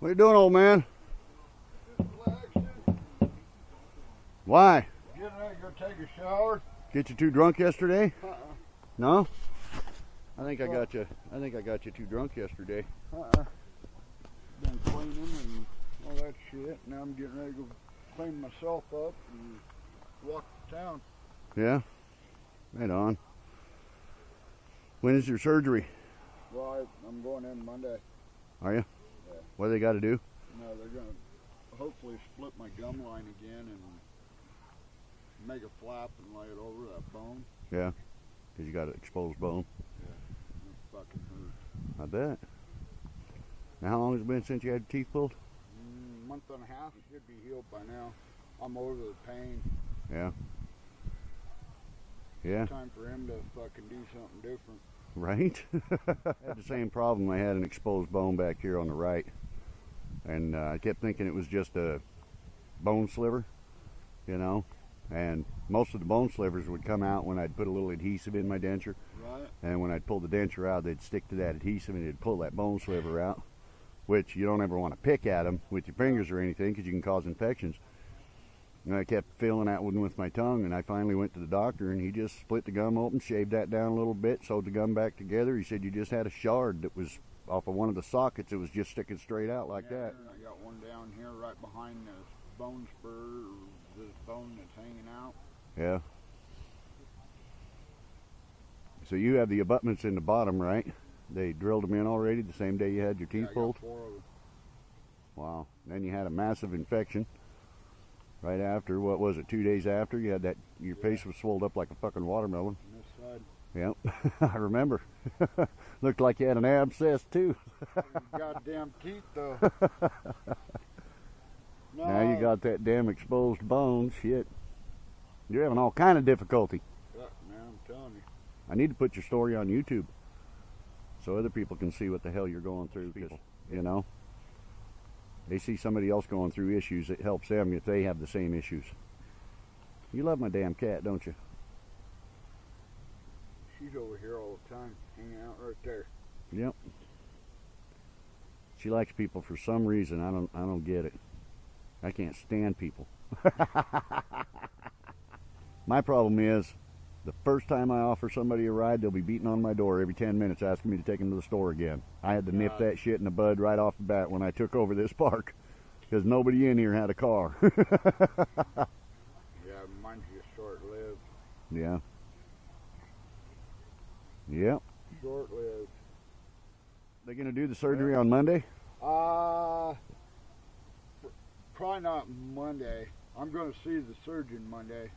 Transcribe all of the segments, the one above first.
What you doing, old man? Why? Getting ready to go take a shower. Get you too drunk yesterday? Uh-uh. No? I think I got you. I think I got you too drunk yesterday. Uh-uh. Been cleaning and all that shit. Now I'm getting ready to go clean myself up and walk to town. Yeah? Right on. When is your surgery? Well, I, I'm going in Monday. Are you? Yeah. What do they got to do? No, they're going to hopefully split my gum line again and make a flap and lay it over that bone. Yeah. Because you got an exposed bone. It fucking hurts. I bet. Now, how long has it been since you had teeth pulled? Mm, month and a half. It should be healed by now. I'm over the pain. Yeah. Yeah. Time for him to fucking do something different. Right? I had the same problem. I had an exposed bone back here on the right. And uh, I kept thinking it was just a bone sliver, you know. And most of the bone slivers would come out when I'd put a little adhesive in my denture. Right? And when I'd pull the denture out, they'd stick to that adhesive and it'd pull that bone sliver out, which you don't ever want to pick at them with your fingers or anything because you can cause infections. And I kept feeling that one with my tongue, and I finally went to the doctor, and he just split the gum open, shaved that down a little bit, sewed the gum back together. He said you just had a shard that was off of one of the sockets. It was just sticking straight out like Yeah, that. I got one down here right behind this bone spur, this bone that's hanging out. Yeah. So you have the abutments in the bottom, right? They drilled them in already the same day you had your teeth I pulled. four of them. Wow. Then you had a massive infection right after. What was it? Two days after you had that. Your Yeah. face was swelled up like a fucking watermelon. on this side. Yep. I remember. Looked like you had an abscess too. Goddamn teeth, though. no, Now you got that damn exposed bone. Shit. You're having all kind of difficulty. Fuck, man, I'm telling you. I need to put your story on YouTube so other people can see what the hell you're going through. You know, they see somebody else going through issues. It helps them if they have the same issues. You love my damn cat, don't you? She's over here all the time, hanging out right there. Yep. She likes people for some reason. I don't. I don't get it. I can't stand people. my problem is, the first time I offer somebody a ride, they'll be beating on my door every ten minutes, asking me to take them to the store again. I had to nip God. that shit in the bud right off the bat when I took over this park, because nobody in here had a car. Yeah, mine's just short-lived. yeah. Yep. Short-lived. They gonna do the surgery on Monday? Uh, probably not Monday. I'm going to see the surgeon Monday,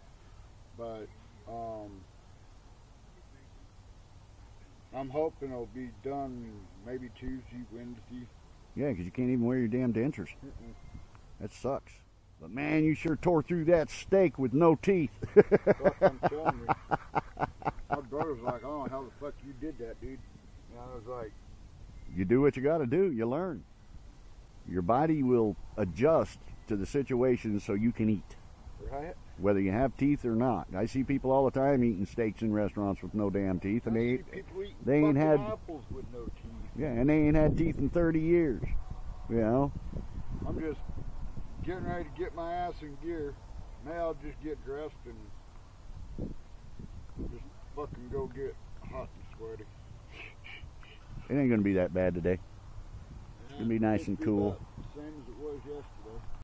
but um, I'm hoping it'll be done maybe Tuesday, Wednesday. Yeah, because you can't even wear your damn dentures. Mm-mm. That sucks. But man, you sure tore through that steak with no teeth. Fuck, I'm telling you. My brother's like, "Oh, how the fuck you did that, dude?" And I was like, you do what you got to do. You learn. Your body will adjust to the situation so you can eat, "Right." whether you have teeth or not. I see people all the time eating steaks in restaurants with no damn teeth, and I they see people eating they ain't had- apples with no teeth. yeah, and they ain't had teeth in 30 years. You know, I'm just getting ready to get my ass in gear. Now I'll just get dressed and just fucking go get hot and sweaty. it ain't gonna be that bad today. It's gonna be nice and cool. Same as